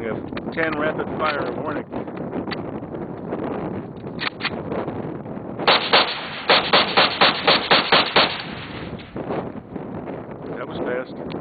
We have 10 rapid fire warning. That was fast.